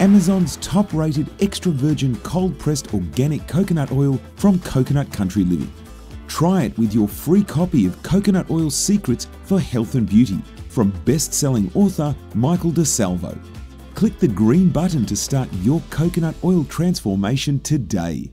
Amazon's top rated extra virgin cold pressed organic coconut oil from Coconut Country Living. Try it with your free copy of Coconut Oil Secrets for Health and Beauty from best selling author Michael DiSalvo. Click the green button to start your coconut oil transformation today.